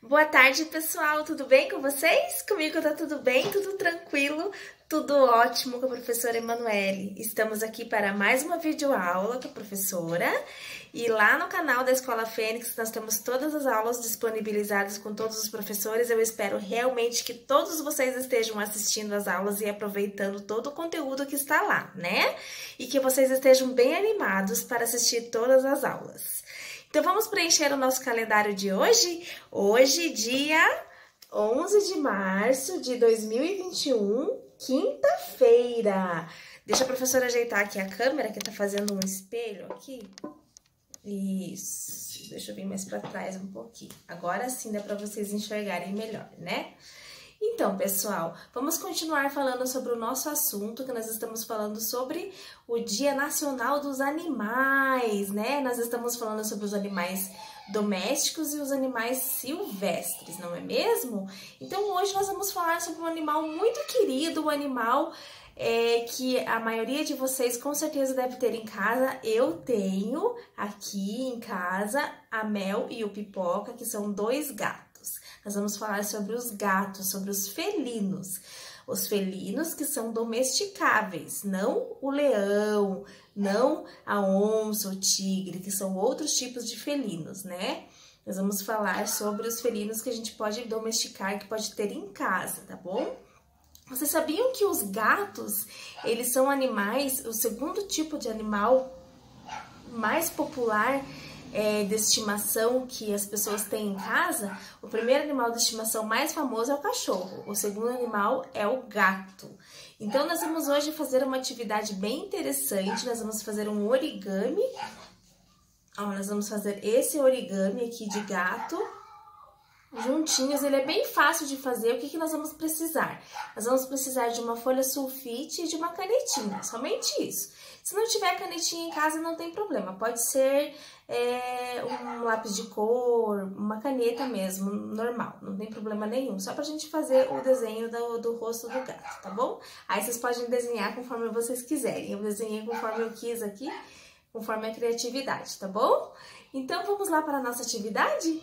Boa tarde, pessoal. Tudo bem com vocês? Comigo tá tudo bem, tudo tranquilo, tudo ótimo com a professora Emanuele. Estamos aqui para mais uma videoaula com a professora. E lá no canal da Escola Fênix nós temos todas as aulas disponibilizadas com todos os professores. Eu espero realmente que todos vocês estejam assistindo as aulas e aproveitando todo o conteúdo que está lá, né? E que vocês estejam bem animados para assistir todas as aulas. Então vamos preencher o nosso calendário de hoje? Hoje, dia 11 de março de 2021, quinta-feira. Deixa a professora ajeitar aqui a câmera, que tá fazendo um espelho aqui. Isso. Deixa eu vir mais para trás um pouquinho. Agora sim dá para vocês enxergarem melhor, né? Então, pessoal, vamos continuar falando sobre o nosso assunto, que nós estamos falando sobre o Dia Nacional dos Animais, né? Nós estamos falando sobre os animais domésticos e os animais silvestres, não é mesmo? Então, hoje nós vamos falar sobre um animal muito querido, um animal é, que a maioria de vocês com certeza deve ter em casa. Eu tenho aqui em casa a Mel e o Pipoca, que são dois gatos. Nós vamos falar sobre os gatos, sobre os felinos. Os felinos que são domesticáveis, não o leão, não a onça, o tigre, que são outros tipos de felinos, né? Nós vamos falar sobre os felinos que a gente pode domesticar, que pode ter em casa, tá bom? Vocês sabiam que os gatos, eles são animais, o segundo tipo de animal mais popular é, de estimação que as pessoas têm em casa, o primeiro animal de estimação mais famoso é o cachorro, o segundo animal é o gato. Então, nós vamos hoje fazer uma atividade bem interessante, nós vamos fazer um origami. Ó, nós vamos fazer esse origami aqui de gato, juntinhos, ele é bem fácil de fazer. O que, que nós vamos precisar? Nós vamos precisar de uma folha sulfite e de uma canetinha, somente isso. Se não tiver canetinha em casa, não tem problema. Pode ser é, um lápis de cor, uma caneta mesmo, normal, não tem problema nenhum. Só pra gente fazer o desenho do, do rosto do gato, tá bom? Aí vocês podem desenhar conforme vocês quiserem. Eu desenhei conforme eu quis aqui, conforme a criatividade, tá bom? Então, vamos lá para a nossa atividade?